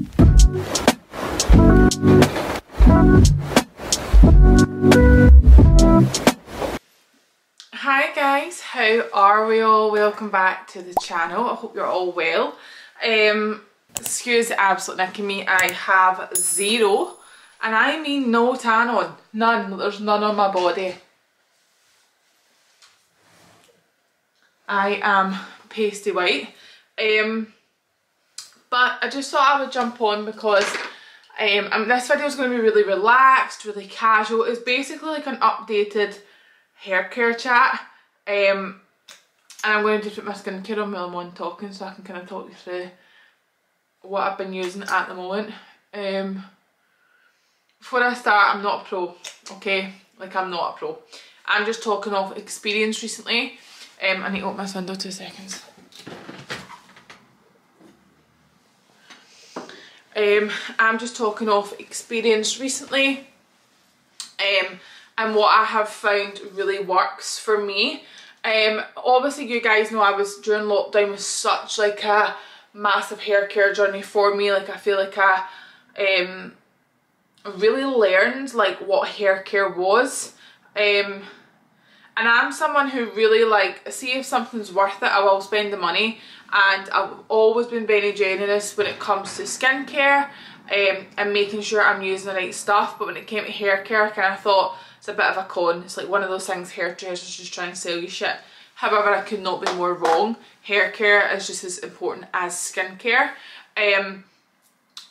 Hi guys, how are we all? Welcome back to the channel. I hope you're all well. Um, excuse the absolute nick of me, I have zero, and I mean no tan on. None, there's none on my body. I am pasty white. Um, but I just thought I would jump on because um, I mean, this video is going to be really relaxed, really casual. It's basically like an updated hair care chat. Um, and I'm going to just put my skincare on while I'm on talking so I can kind of talk you through what I've been using at the moment. Um, before I start, I'm not a pro, okay? Like, I'm not a pro. I'm just talking off experience recently. Um, I need to open my window two seconds. Um, I'm just talking off experience recently. Um, and what I have found really works for me. Um, obviously you guys know I was during lockdown was such like a massive hair care journey for me. Like I feel like I um, really learned like what hair care was. Um, and I'm someone who really like see if something's worth it I will spend the money. And I've always been very generous when it comes to skincare um, and making sure I'm using the right stuff. But when it came to hair care I kind of thought it's a bit of a con. It's like one of those things hairdressers just trying to sell you shit. However I could not be more wrong. Hair care is just as important as skincare. Um,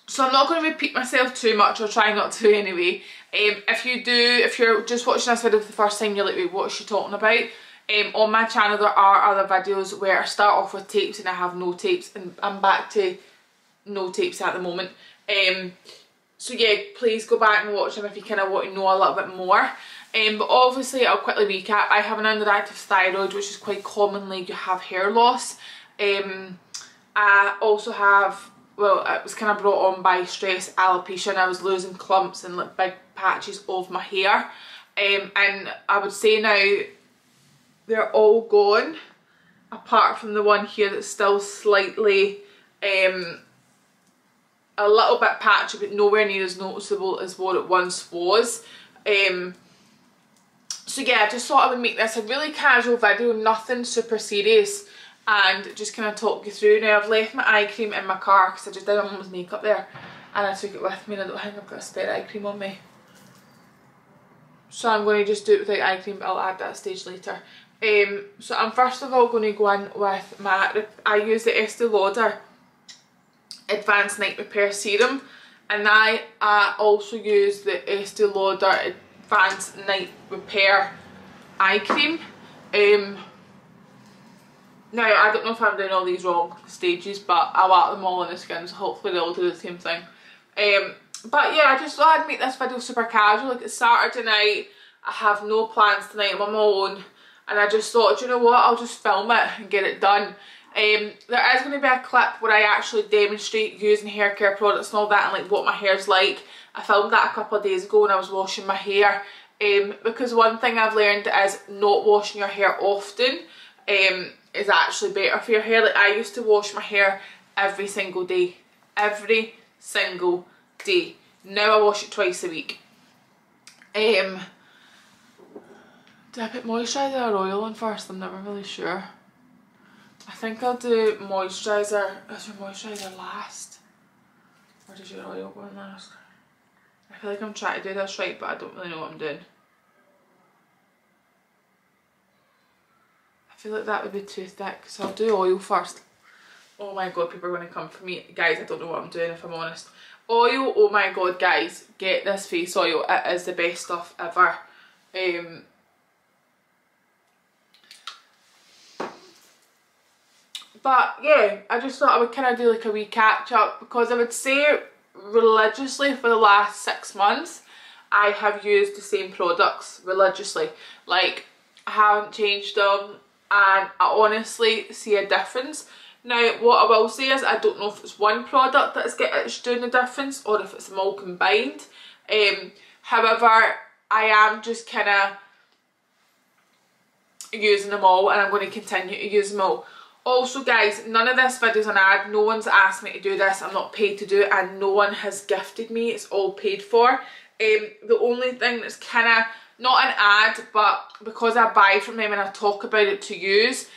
so I'm not going to repeat myself too much, I'll try not to anyway. Um, if you do, if you're just watching this video for the first time, you're like, wait, what's she talking about? Um, on my channel there are other videos where I start off with tapes and I have no tapes and I'm back to no tapes at the moment. Um, so yeah, please go back and watch them if you kind of want to know a little bit more. Um, but obviously I'll quickly recap. I have an underactive thyroid which is quite commonly you have hair loss. Um, I also have, well it was kind of brought on by stress alopecia and I was losing clumps and like big patches of my hair. Um, and I would say now they're all gone apart from the one here that's still slightly um, a little bit patchy but nowhere near as noticeable as what it once was. Um, so yeah, I just thought I would make this a really casual video, nothing super serious and just kind of talk you through. Now I've left my eye cream in my car because I just did my mum's makeup there and I took it with me and I don't think I've got a spare eye cream on me. So I'm going to just do it without eye cream but I'll add that stage later. Um, so I'm first of all going to go in with my, I use the Estee Lauder Advanced Night Repair Serum and I also use the Estee Lauder Advanced Night Repair Eye Cream. Um, now I don't know if I'm doing all these wrong stages but I'll add them all in the skin so hopefully they all do the same thing. Um, but yeah, I just thought I'd make this video super casual, like it's Saturday night, I have no plans tonight, I'm on my own. And I just thought, you know what, I'll just film it and get it done. Um, there is going to be a clip where I actually demonstrate using hair care products and all that and like what my hair's like. I filmed that a couple of days ago when I was washing my hair. Um, because one thing I've learned is not washing your hair often. Um, is actually better for your hair. Like I used to wash my hair every single day. Every single day. Now I wash it twice a week. Um, do I put moisturiser or oil on first? I'm never really sure. I think I'll do moisturiser. Is your moisturiser last? Or does your oil go last? I feel like I'm trying to do this right but I don't really know what I'm doing. Feel like that would be too thick so I'll do oil first. Oh my god people are going to come for me. Guys I don't know what I'm doing if I'm honest. Oil, oh my god guys, get this face oil. It is the best stuff ever. Um, but yeah, I just thought I would kind of do like a wee catch up because I would say religiously for the last six months I have used the same products religiously. Like I haven't changed them and I honestly see a difference. Now what I will say is I don't know if it's one product that's getting doing the difference or if it's them all combined. Um, however, I am just kind of using them all and I'm going to continue to use them all. Also guys, none of this video is an ad. No one's asked me to do this. I'm not paid to do it and no one has gifted me. It's all paid for. Um, the only thing that's kind of, not an ad, but because I buy from them and I talk about it to use,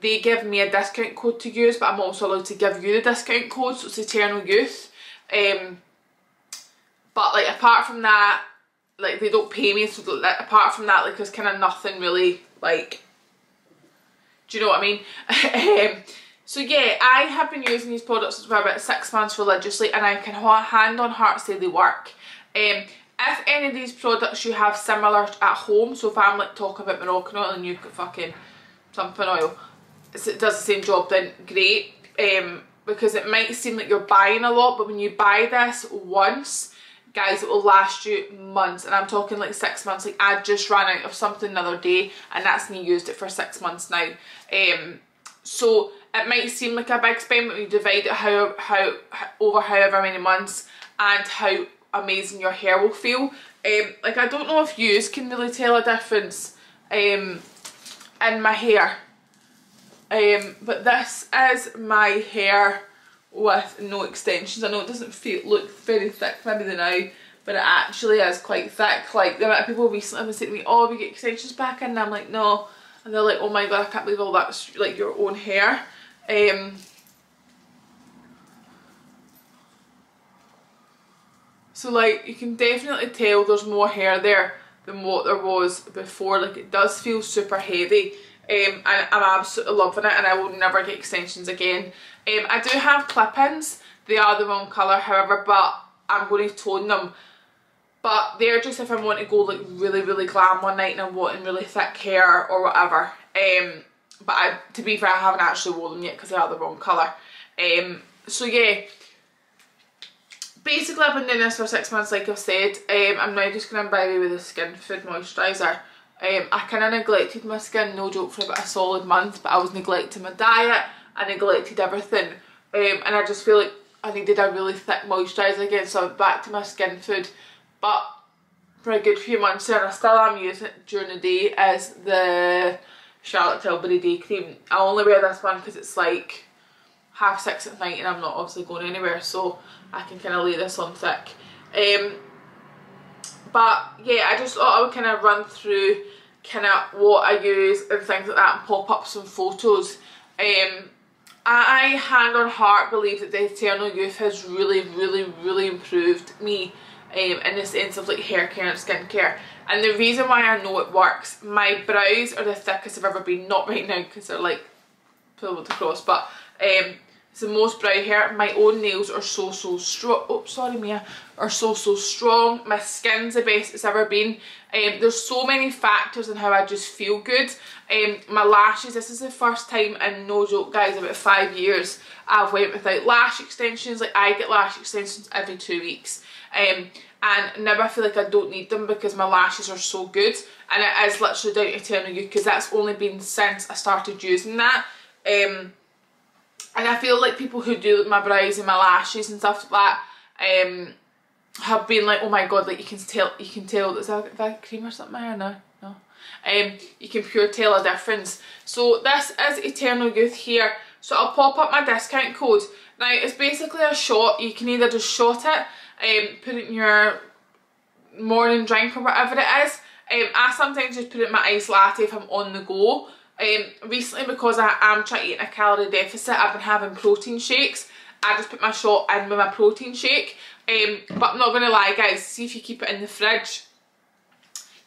they give me a discount code to use, but I'm also allowed to give you the discount code, so it's Eternal Youth. Um, but like apart from that, like they don't pay me, so like, apart from that, like there's kind of nothing really like. Do you know what I mean? um, so yeah, I have been using these products for about six months religiously, and I can hand on heart say they work. Um, if any of these products you have similar at home, so if I'm like talking about Moroccan oil and you've got fucking something oil, it does the same job, then great. Um, because it might seem like you're buying a lot, but when you buy this once, guys, it will last you months. And I'm talking like six months. Like I just ran out of something another day, and that's me used it for six months now. Um, so it might seem like a big spend, but you divide it how, how, how over however many months and how amazing your hair will feel. Um, like I don't know if you can really tell a difference um, in my hair. Um, but this is my hair with no extensions. I know it doesn't feel look very thick maybe the now, but it actually is quite thick. Like the amount of people recently have saying to me, oh, we get extensions back in, and I'm like, no. And they're like, oh my god, I can't believe all that's like your own hair. Um, so like you can definitely tell there's more hair there than what there was before. Like it does feel super heavy. Um, and I'm absolutely loving it and I will never get extensions again. Um, I do have clip-ins, they are the wrong colour however but I'm going to tone them. But they're just if I want to go like really really glam one night and I'm wanting really thick hair or whatever. Um, but I, to be fair I haven't actually worn them yet because they are the wrong colour. Um, so yeah, basically I've been doing this for six months like I've said. Um, I'm now just going to buy with a Skin Food Moisturiser. Um, I kind of neglected my skin, no joke, for about a solid month, but I was neglecting my diet, I neglected everything, um, and I just feel like I needed a really thick moisturiser again, so I'm back to my skin food, but for a good few months and I still am using it during the day, as the Charlotte Tilbury Day Cream. I only wear this one because it's like half six at night and I'm not obviously going anywhere, so I can kind of lay this on thick. Um, but yeah, I just thought I would kind of run through kind of what I use and things like that and pop up some photos. Um, I, hand on heart, believe that the Eternal Youth has really, really, really improved me um, in the sense of like hair care and skincare. And the reason why I know it works, my brows are the thickest I've ever been, not right now because they're like pulled across, but um, it's the most brow hair. My own nails are so, so strong. Oh, sorry, Mia. Are so, so strong. My skin's the best it's ever been. Um, there's so many factors in how I just feel good. Um, my lashes, this is the first time, and no joke guys, about five years, I've went without lash extensions. Like I get lash extensions every two weeks. Um, and now I feel like I don't need them because my lashes are so good. And it is literally down to Eternal Youth because that's only been since I started using that. Um, and I feel like people who do my brows and my lashes and stuff like that um, have been like, oh my god, like you can tell, you can tell, is that, that cream or something or no? No. Um, you can pure tell a difference. So this is Eternal Youth here. So I'll pop up my discount code. Now it's basically a shot. You can either just shot it, um, put it in your morning drink or whatever it is. Um, I sometimes just put it in my iced latte if I'm on the go. Um, recently, because I am trying to eat a calorie deficit, I've been having protein shakes. I just put my shot in with my protein shake. Um, but I'm not going to lie, guys. See if you keep it in the fridge,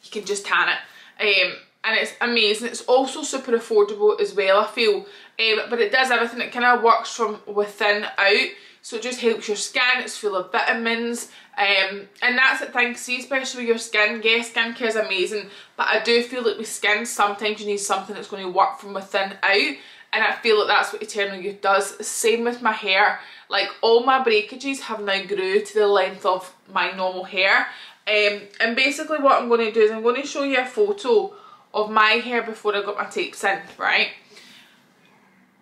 you can just tan it. Um, and it's amazing. It's also super affordable as well, I feel. Um, but it does everything. It kind of works from within out. So it just helps your skin. It's full of vitamins. Um, and that's the thing, see especially with your skin, yes skincare is amazing but I do feel like with skin sometimes you need something that's going to work from within out and I feel like that's what Eternal Youth does. Same with my hair, like all my breakages have now grew to the length of my normal hair um, and basically what I'm going to do is I'm going to show you a photo of my hair before I got my tapes in, right?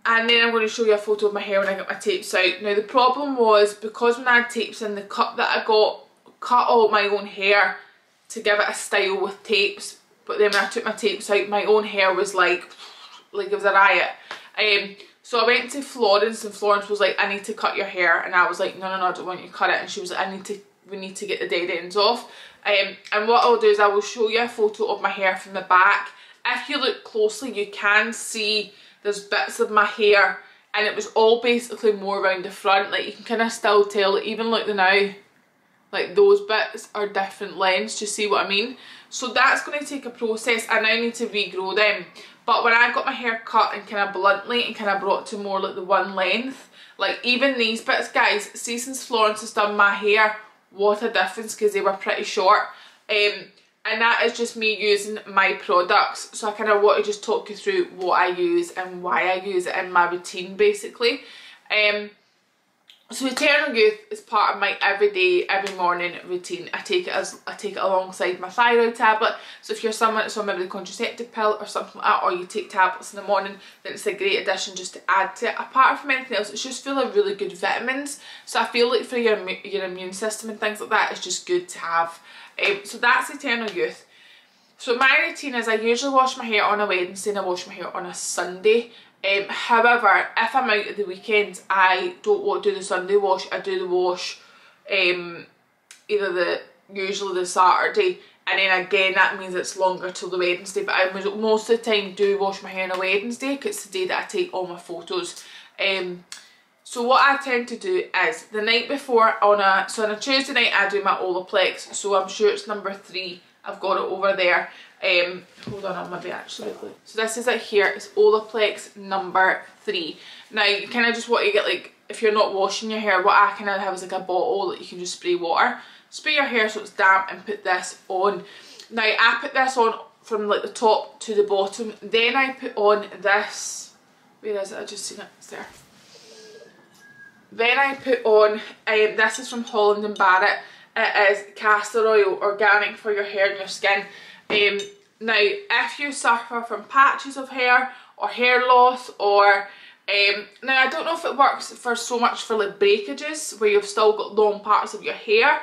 And then I'm going to show you a photo of my hair when I get my tapes out. Now the problem was because when I had tapes in the cut that I got cut all my own hair to give it a style with tapes but then when I took my tapes out my own hair was like like it was a riot. Um, So I went to Florence and Florence was like, I need to cut your hair. And I was like, no, no, no, I don't want you to cut it. And she was like, I need to, we need to get the dead ends off. Um, and what I'll do is I will show you a photo of my hair from the back. If you look closely, you can see there's bits of my hair and it was all basically more around the front. Like you can kind of still tell, even like the now, like those bits are different lengths. Do you see what I mean? So that's going to take a process. and I now need to regrow them. But when I got my hair cut and kind of bluntly and kind of brought to more like the one length, like even these bits, guys, see since Florence has done my hair, what a difference because they were pretty short. Um, and that is just me using my products. So I kind of want to just talk you through what I use and why I use it in my routine basically. Um, so Eternal Youth is part of my everyday, every morning routine. I take it as I take it alongside my thyroid tablet. So if you're someone that's on maybe the contraceptive pill or something like that, or you take tablets in the morning, then it's a great addition just to add to it. Apart from anything else, it's just full of really good vitamins. So I feel like for your your immune system and things like that, it's just good to have. Um, so that's Eternal Youth. So my routine is I usually wash my hair on a Wednesday and I wash my hair on a Sunday. Um, however, if I'm out at the weekend, I don't want to do the Sunday wash. I do the wash um, either the usually the Saturday and then again that means it's longer till the Wednesday but I most of the time do wash my hair on a Wednesday because it's the day that I take all my photos. Um, so what I tend to do is the night before on a so on a Tuesday night I do my Olaplex so I'm sure it's number three I've got it over there um, hold on, I'll maybe actually So this is it here, it's Olaplex number three. Now you kind of just want to get like, if you're not washing your hair, what I kind of have is like a bottle that you can just spray water. Spray your hair so it's damp and put this on. Now I put this on from like the top to the bottom. Then I put on this, where is it? I just seen it, it's there. Then I put on, um, this is from Holland and Barrett. It is castor oil, organic for your hair and your skin. Um, now, if you suffer from patches of hair or hair loss or um, now I don't know if it works for so much for like breakages where you've still got long parts of your hair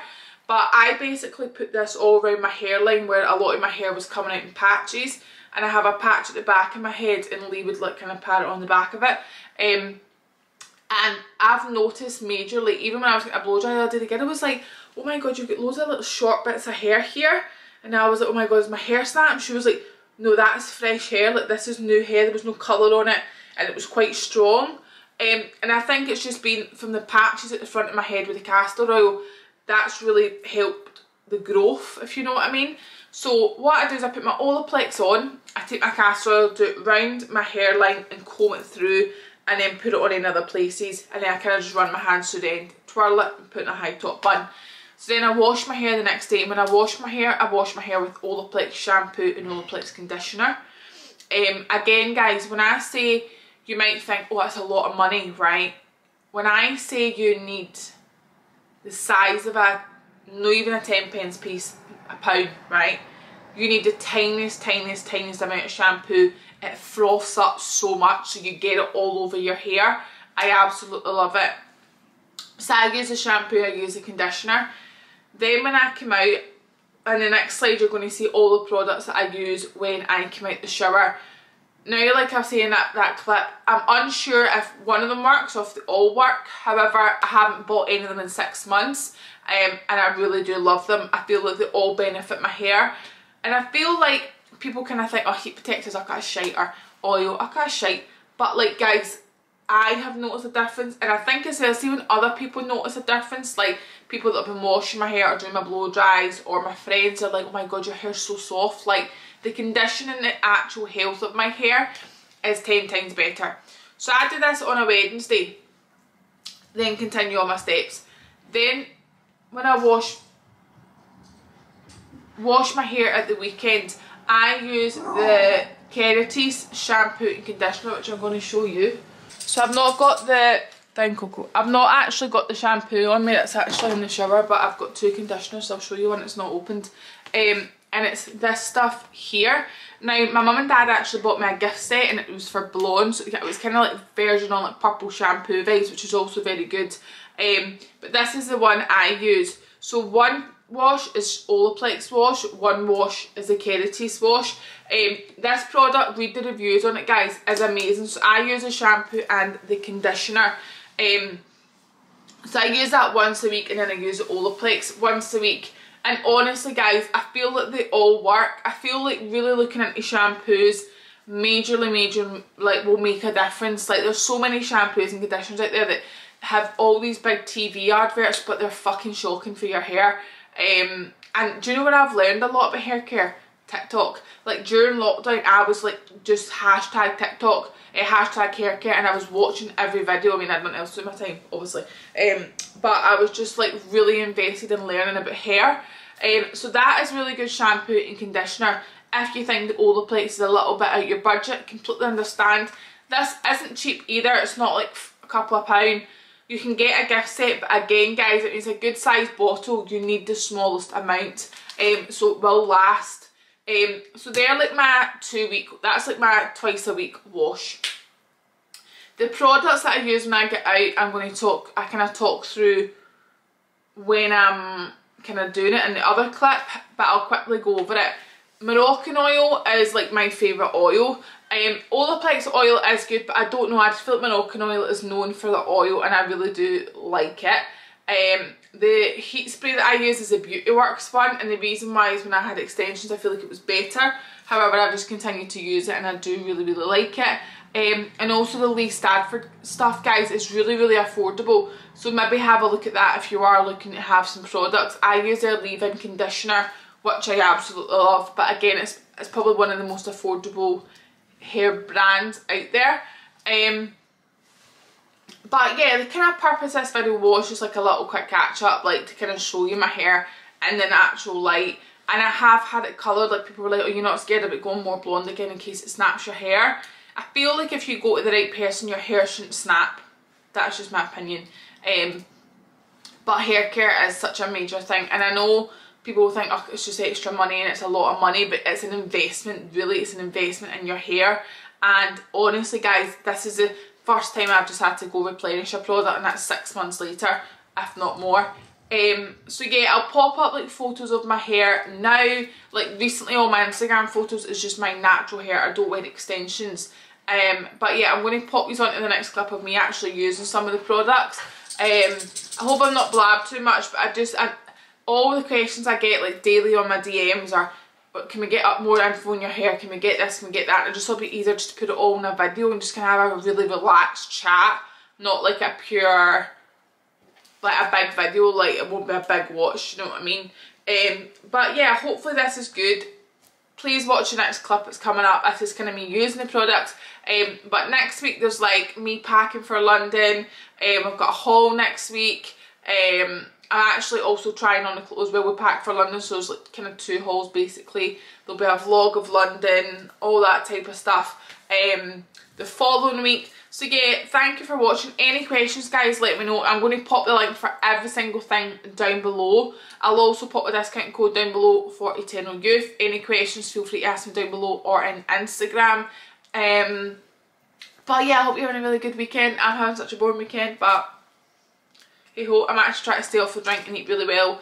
but I basically put this all around my hairline where a lot of my hair was coming out in patches and I have a patch at the back of my head and Lee would like kind of pat it on the back of it um, and I've noticed majorly even when I was getting a blow dry the other day again it was like oh my god you get loads of little short bits of hair here and I was like, oh my god, is my hair snap? And she was like, no, that's fresh hair. Like, this is new hair. There was no colour on it. And it was quite strong. Um, and I think it's just been from the patches at the front of my head with the castor oil. That's really helped the growth, if you know what I mean. So what I do is I put my Olaplex on. I take my castor oil, do it round my hairline and comb it through. And then put it on in other places. And then I kind of just run my hands through the end. Twirl it and put in a high top bun. So then I wash my hair the next day. And when I wash my hair, I wash my hair with Olaplex shampoo and Olaplex conditioner. Um, again, guys, when I say you might think, oh, that's a lot of money, right? When I say you need the size of a, not even a 10 pence piece, a pound, right? You need the tiniest, tiniest, tiniest amount of shampoo. It froths up so much so you get it all over your hair. I absolutely love it. So I use a shampoo, I use a conditioner. Then when I come out, on the next slide you're going to see all the products that I use when I come out the shower. Now, like I was saying that, that clip, I'm unsure if one of them works or if they all work. However, I haven't bought any of them in six months um, and I really do love them. I feel like they all benefit my hair. And I feel like people kind of think, oh, heat protectors are kind of shite or oil are kind of shite. But like, guys, I have noticed a difference and I think as well, see when other people notice a difference, like people that have been washing my hair or doing my blow dries or my friends are like, oh my god, your hair's so soft. Like the condition and the actual health of my hair is 10 times better. So I do this on a Wednesday, then continue on my steps. Then when I wash wash my hair at the weekend, I use the Kérastase shampoo and conditioner, which I'm going to show you. So I've not got the down cocoa. I've not actually got the shampoo on me, that's actually in the shower, but I've got two conditioners, so I'll show you when it's not opened. Um, and it's this stuff here. Now, my mum and dad actually bought me a gift set and it was for blonde, so it was kind of like version on like purple shampoo vibes, which is also very good. Um, but this is the one I use. So one wash is Olaplex wash, one wash is the Kérastase wash. Um, this product, read the reviews on it guys, is amazing. So I use the shampoo and the conditioner. Um, so I use that once a week and then I use Olaplex once a week. And honestly guys, I feel that they all work. I feel like really looking into shampoos majorly, major, like will make a difference. Like there's so many shampoos and conditioners out there that have all these big TV adverts but they're fucking shocking for your hair. Um, and do you know what I've learned a lot about hair care? TikTok. Like during lockdown I was like just hashtag TikTok, uh, hashtag hair care and I was watching every video. I mean I had nothing else to do my time obviously. Um, but I was just like really invested in learning about hair. Um, so that is really good shampoo and conditioner. If you think the Olaplex is a little bit out your budget, completely understand. This isn't cheap either. It's not like a couple of pound. You can get a gift set, but again, guys, it means a good sized bottle. You need the smallest amount, um, so it will last. Um, so they're like my two week, that's like my twice a week wash. The products that I use when I get out, I'm going to talk, I kind of talk through when I'm kind of doing it in the other clip, but I'll quickly go over it. Moroccan oil is like my favourite oil. Um, Olaplex oil is good, but I don't know, I just feel like Moroccan oil is known for the oil and I really do like it. Um, the heat spray that I use is a Beauty Works one and the reason why is when I had extensions I feel like it was better. However, I just continued to use it and I do really, really like it. Um, and also the Lee Stafford stuff, guys, is really, really affordable. So maybe have a look at that if you are looking to have some products. I use their leave-in conditioner, which I absolutely love. But again, it's, it's probably one of the most affordable hair brands out there. Um, but yeah, the kind of purpose of this video was just like a little quick catch up, like to kind of show you my hair in the natural light. And I have had it coloured, like people were like, oh you're not scared of it going more blonde again in case it snaps your hair. I feel like if you go to the right person, your hair shouldn't snap. That's just my opinion. Um, but hair care is such a major thing. And I know people will think, oh, it's just extra money and it's a lot of money, but it's an investment, really. It's an investment in your hair. And honestly, guys, this is the first time I've just had to go replenish a product and that's six months later, if not more. Um, so yeah, I'll pop up like photos of my hair now. Like recently all my Instagram photos is just my natural hair. I don't wear extensions. Um, but yeah, I'm going to pop these onto the next clip of me actually using some of the products. Um, I hope I'm not blab too much, but I just, I, all the questions I get like daily on my DMs are, can we get up more info on your hair? Can we get this? Can we get that? And just will be easier just to put it all in a video and just kind of have a really relaxed chat, not like a pure like a big video, like it won't be a big watch, you know what I mean? Um, but yeah, hopefully this is good. Please watch the next clip that's coming up. This is kind of me using the product. Um, but next week there's like me packing for London. Um, I've got a haul next week. Um, I'm actually also trying on the clothes where we pack for London, so there's like kind of two hauls basically. There'll be a vlog of London, all that type of stuff. Um, the following week so yeah, thank you for watching. Any questions guys, let me know. I'm going to pop the link for every single thing down below. I'll also pop the discount code down below for Eternal Youth. Any questions, feel free to ask me down below or in Instagram. Um, but yeah, I hope you're having a really good weekend. I'm having such a boring weekend, but hey ho, I'm actually trying to stay off the drink and eat really well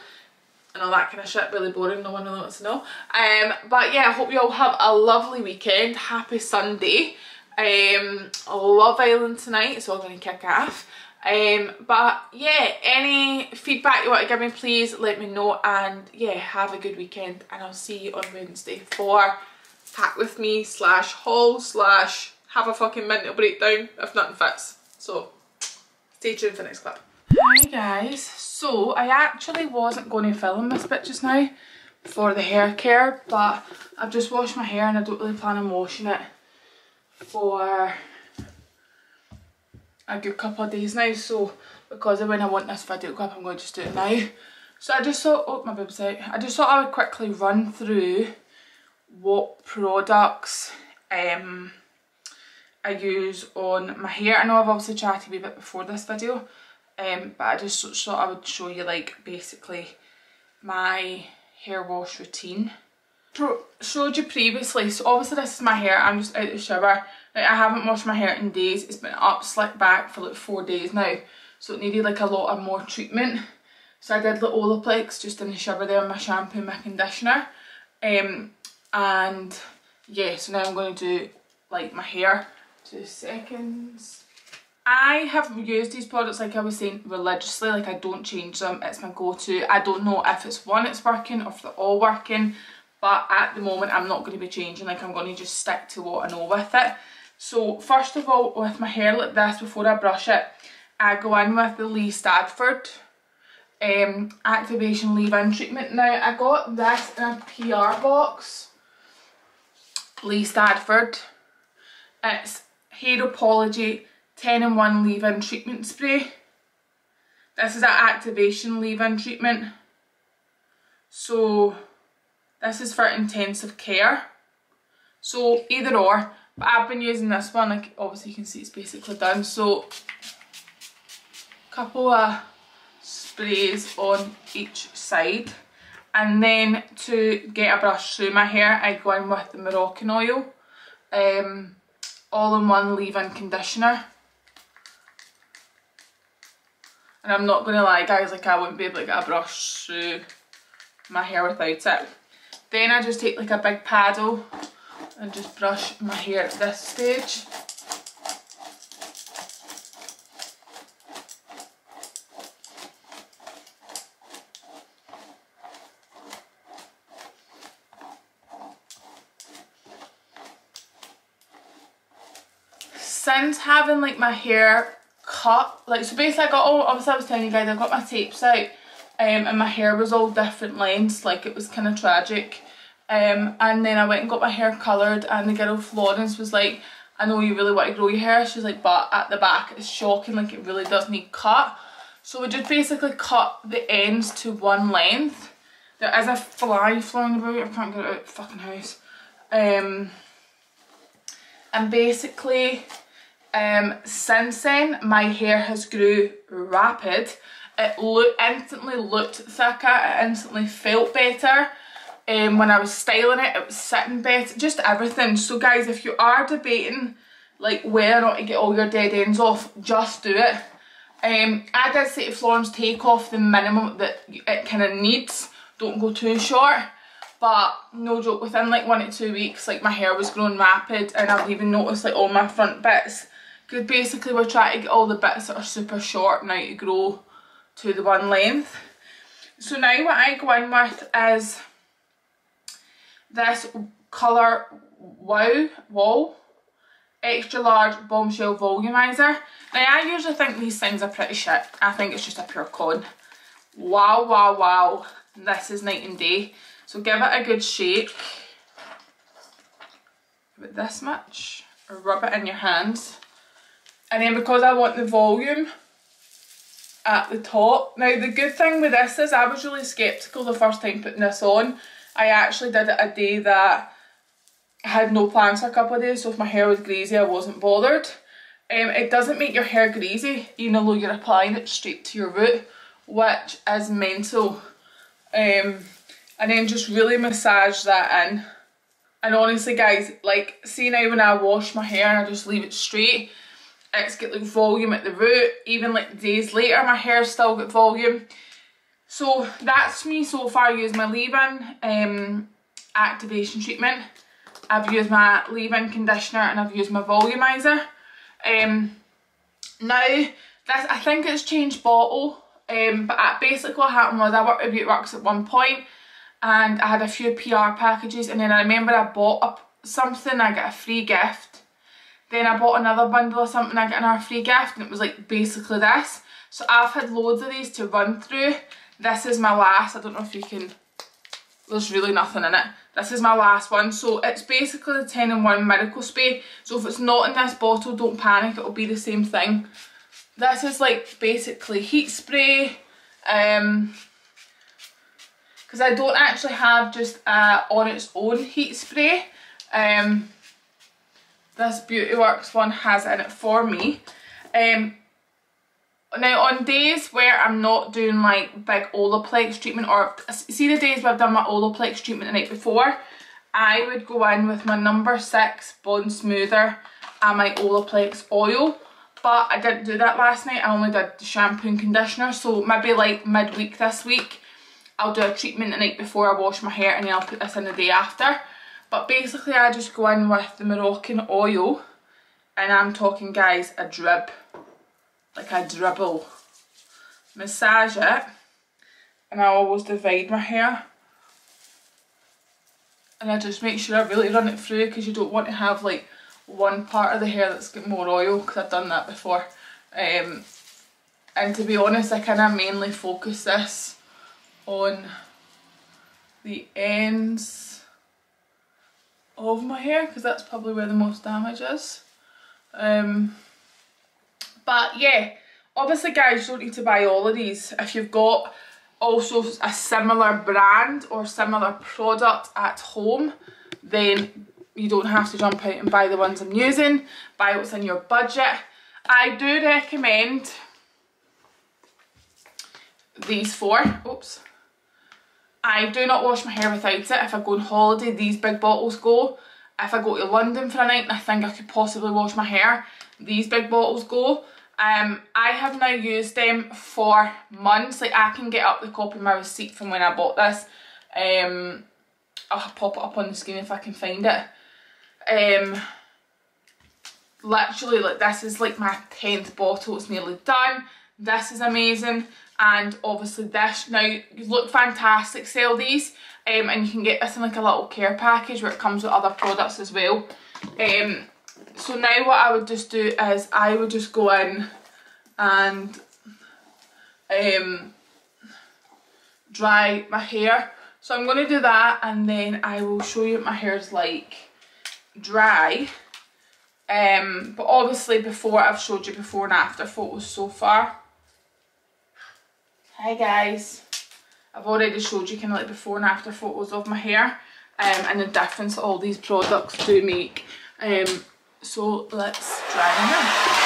and all that kind of shit, really boring, no one really wants to know. Um, but yeah, I hope you all have a lovely weekend. Happy Sunday. Um, Love Island tonight, it's I'm going to kick off. Um, but yeah, any feedback you want to give me, please let me know. And yeah, have a good weekend. And I'll see you on Wednesday for pack with me slash haul slash have a fucking mental breakdown if nothing fits. So stay tuned for the next clip. Hi guys, so I actually wasn't going to film this bit just now for the hair care, but I've just washed my hair and I don't really plan on washing it for a good couple of days now so because of when I want this video clip I'm going to just do it now. So I just thought, oh my boob's out, I just thought I would quickly run through what products um, I use on my hair. I know I've obviously chatted a bit before this video um, but I just thought I would show you like basically my hair wash routine showed you previously so obviously this is my hair i'm just out the shower like, i haven't washed my hair in days it's been up slicked back for like four days now so it needed like a lot of more treatment So I did the Olaplex just in the shower there my shampoo my conditioner. Um, and yeah, so now I'm going to do like my hair. Two seconds. I have used these products like I was saying religiously, like I don't change them, it's my go-to. I don't know if it's one it's working or if they're all working, but at the moment I'm not going to be changing, like I'm going to just stick to what I know with it. So first of all, with my hair like this, before I brush it, I go in with the Lee Stafford um, Activation Leave-In Treatment. Now, I got this in a PR box. Lee Stafford. It's Hair Apology 10 in 1 leave-in treatment spray. This is an activation leave-in treatment. So this is for intensive care. So either or, but I've been using this one, like obviously you can see it's basically done. So a couple of sprays on each side. And then to get a brush through my hair, I go in with the Moroccanoil um, all-in-one leave-in conditioner. And I'm not to lie guys, like I wouldn't be able to get a brush through my hair without it. Then I just take like a big paddle and just brush my hair at this stage. Since having like my hair cut. Like, so basically I got all, obviously I was telling you guys, I got my tapes out um, and my hair was all different lengths, like it was kind of tragic. Um, and then I went and got my hair coloured and the girl Florence was like, I know you really want to grow your hair. She's like, but at the back it's shocking, like it really does need cut. So we just basically cut the ends to one length. There is a fly flying about, I can't get it out of the fucking house. Um, and basically um, since then, my hair has grew rapid. It look, instantly looked thicker, it instantly felt better. Um, when I was styling it, it was sitting better, just everything. So guys, if you are debating like where or not to get all your dead ends off, just do it. Um, I did say to Florence, take off the minimum that it kind of needs. Don't go too short. But no joke, within like one to two weeks, like my hair was growing rapid and I've even noticed like all my front bits because basically we're trying to get all the bits that are super short now to grow to the one length. So now what I go in with is this colour Wow Wall extra large bombshell volumizer. Now I usually think these things are pretty shit. I think it's just a pure con. Wow, wow, wow. This is night and day. So give it a good shake. About this much. Rub it in your hands. And then because I want the volume at the top. Now the good thing with this is I was really sceptical the first time putting this on. I actually did it a day that I had no plans for a couple of days so if my hair was greasy I wasn't bothered. Um, it doesn't make your hair greasy even though you're applying it straight to your root which is mental. Um, and then just really massage that in. And honestly guys, like see now when I wash my hair and I just leave it straight, it's got like volume at the root. Even like days later my hair's still got volume. So that's me so far. Used my leave-in um, activation treatment. I've used my leave-in conditioner and I've used my volumizer. Um, now this I think it's changed bottle um, but basically what happened was I worked at Beauty Works at one point and I had a few PR packages and then I remember I bought up something I got a free gift then I bought another bundle of something, I got another free gift and it was like basically this. So I've had loads of these to run through. This is my last, I don't know if you can, there's really nothing in it. This is my last one. So it's basically the 10 in 1 miracle spray. So if it's not in this bottle, don't panic, it'll be the same thing. This is like basically heat spray. Um, because I don't actually have just uh, on its own heat spray. Um, this Beauty Works one has in it for me. Um, now on days where I'm not doing like big Olaplex treatment or see the days where I've done my Olaplex treatment the night before, I would go in with my number 6 Bond Smoother and my Olaplex oil. but I didn't do that last night. I only did the shampoo and conditioner. So maybe like midweek this week, I'll do a treatment the night before I wash my hair and then I'll put this in the day after. But basically I just go in with the Moroccan oil and I'm talking guys a drip, like a dribble. Massage it and I always divide my hair. And I just make sure I really run it through because you don't want to have like one part of the hair that's got more oil because I've done that before. Um, and to be honest I kind of mainly focus this on the ends of my hair because that's probably where the most damage is. Um, but yeah obviously guys you don't need to buy all of these. If you've got also a similar brand or similar product at home then you don't have to jump out and buy the ones I'm using. Buy what's in your budget. I do recommend these four. Oops I do not wash my hair without it if I go on holiday these big bottles go if I go to London for a night and I think I could possibly wash my hair these big bottles go um, I have now used them for months. Like I can get up the copy of my receipt from when I bought this. Um, I'll pop it up on the screen if I can find it. Um, literally like this is like my 10th bottle. It's nearly done. This is amazing. And obviously this now Lookfantastic. Sell these. Um, and you can get this in like a little care package where it comes with other products as well. Um, so now what I would just do is I would just go in and um, dry my hair. So I'm going to do that and then I will show you what my hair is like dry. Um, but obviously before I've showed you before and after photos so far. Hi guys. I've already showed you kind of like before and after photos of my hair um, and the difference all these products do make. Um, so let's try them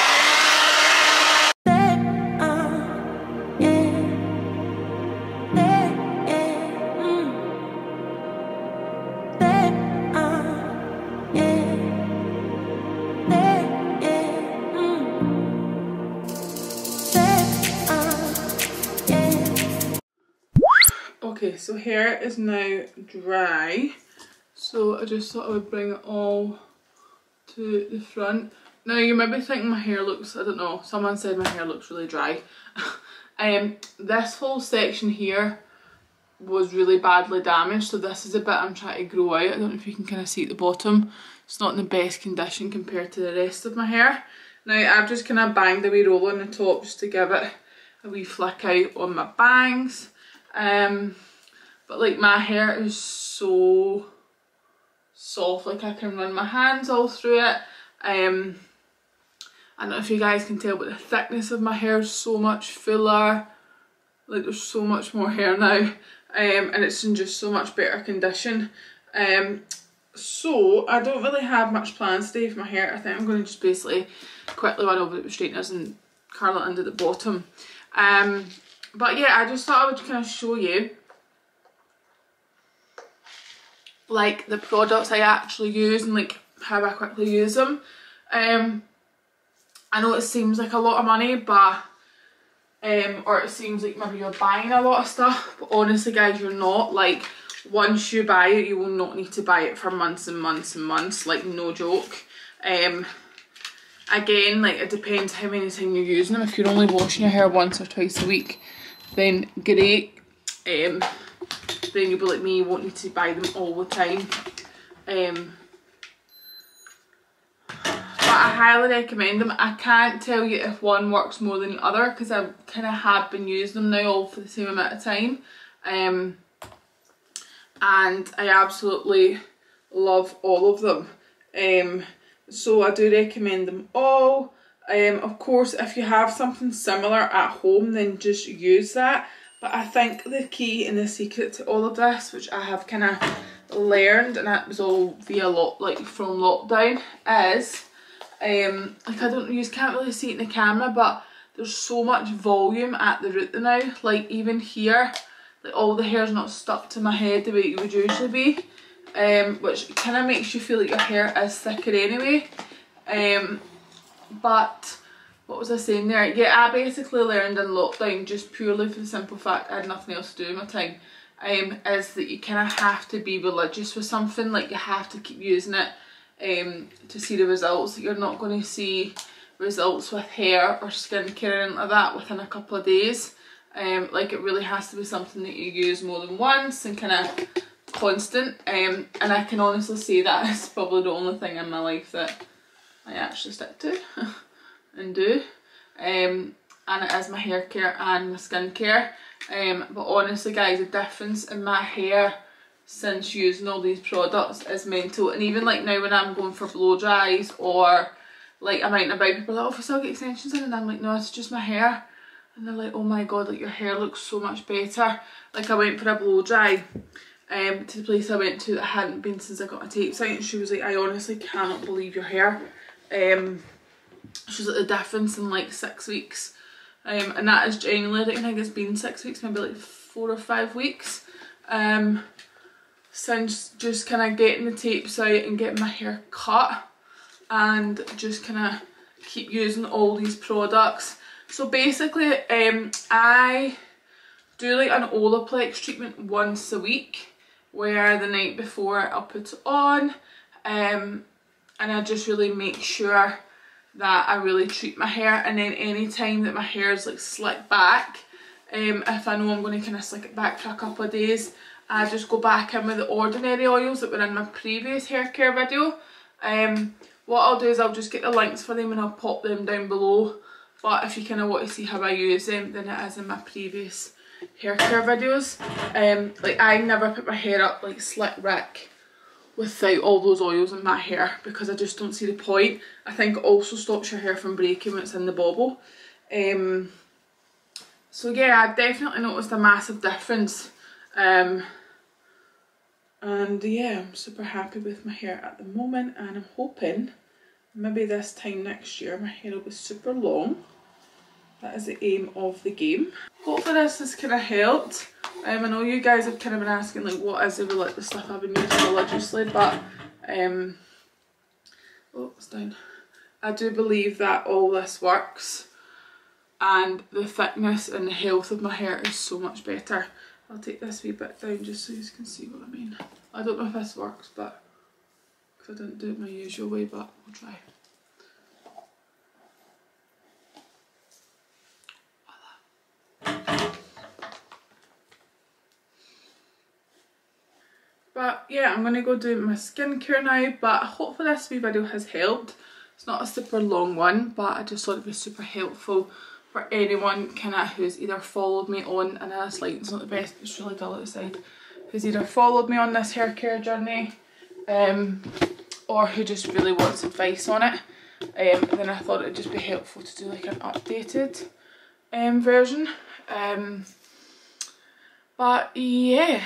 Okay, so hair is now dry. So I just thought I would bring it all to the front. Now you might be thinking my hair looks, I don't know, someone said my hair looks really dry. um, this whole section here was really badly damaged so this is a bit I'm trying to grow out. I don't know if you can kind of see at the bottom. It's not in the best condition compared to the rest of my hair. Now I've just kind of banged a wee roll on the top just to give it a wee flick out on my bangs. Um, but like my hair is so soft like I can run my hands all through it. Um I don't know if you guys can tell but the thickness of my hair is so much fuller. Like there's so much more hair now. Um and it's in just so much better condition. Um so I don't really have much plans today for my hair. I think I'm going to just basically quickly run over with straighteners and curl it under the bottom. Um but yeah I just thought I would kind of show you like the products I actually use and like how I quickly use them. Um, I know it seems like a lot of money but um, or it seems like maybe you're buying a lot of stuff but honestly guys you're not. Like once you buy it you will not need to buy it for months and months and months. Like no joke. Um again like it depends how many times you're using them. If you're only washing your hair once or twice a week then great. Um you'll like me, you won't need to buy them all the time. Um, but I highly recommend them. I can't tell you if one works more than the other because I kind of have been using them now all for the same amount of time. Um, and I absolutely love all of them. Um, so I do recommend them all. Um, of course, if you have something similar at home, then just use that. But I think the key and the secret to all of this, which I have kind of learned, and it was all via lot like from lockdown, is um like I don't use can't really see it in the camera, but there's so much volume at the root now. Like even here, like all the hair's not stuck to my head the way it would usually be. Um, which kind of makes you feel like your hair is thicker anyway. Um, but what was I saying there? Yeah, I basically learned in lockdown just purely for the simple fact I had nothing else to do in my time. Um, is that you kind of have to be religious with something, like you have to keep using it um, to see the results. You're not going to see results with hair or skincare and like that within a couple of days. Um, like it really has to be something that you use more than once and kind of constant. Um, and I can honestly say that is probably the only thing in my life that I actually stick to. and do. Um, and it is my hair care and my skincare. Um, but honestly guys, the difference in my hair since using all these products is mental. And even like now when I'm going for blow dries or like I'm out and about, people are like, oh, I still get extensions in, and I'm like, no, it's just my hair. And they're like, oh my god, like your hair looks so much better. Like I went for a blow dry um, to the place I went to that hadn't been since I got a tape site and she was like, I honestly cannot believe your hair. Um, she's like the difference in like six weeks. Um, and that is genuinely I think it's been six weeks maybe like four or five weeks. Um, since just kind of getting the tapes out and getting my hair cut and just kind of keep using all these products. So basically um, I do like an Olaplex treatment once a week where the night before I'll put it on um, and I just really make sure that I really treat my hair and then any time that my hair is like slicked back um, if I know I'm going to kind of slick it back for a couple of days I just go back in with the ordinary oils that were in my previous hair care video. Um, what I'll do is I'll just get the links for them and I'll pop them down below but if you kind of want to see how I use them then it is in my previous hair care videos. Um, like I never put my hair up like slick Rick without all those oils in my hair because I just don't see the point. I think it also stops your hair from breaking when it's in the bobble. Um, so yeah, I've definitely noticed a massive difference. Um, and yeah, I'm super happy with my hair at the moment and I'm hoping maybe this time next year my hair will be super long. That is the aim of the game. Hopefully this has kind of helped. Um, I know you guys have kind of been asking like what is the, like, the stuff I've been using religiously but um, oh it's down. I do believe that all this works and the thickness and the health of my hair is so much better. I'll take this wee bit down just so you can see what I mean. I don't know if this works but because I didn't do it my usual way but we'll try. But yeah, I'm going to go do my skincare now, but hopefully this wee video has helped. It's not a super long one, but I just thought it'd be super helpful for anyone kind of who's either followed me on, and this light's not the best, it's really dull outside, who's either followed me on this hair care journey, um, or who just really wants advice on it. Um, then I thought it'd just be helpful to do like an updated um, version. Um, but yeah,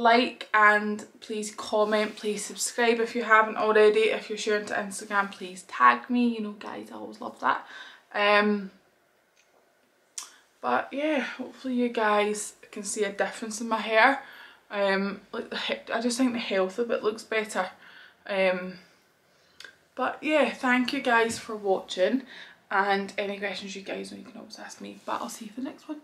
like and please comment please subscribe if you haven't already. If you're sharing to instagram please tag me. You know guys i always love that. Um but yeah hopefully you guys can see a difference in my hair. Um like i just think the health of it looks better. Um but yeah thank you guys for watching. And any questions you guys know you can always ask me. But i'll see you for the next one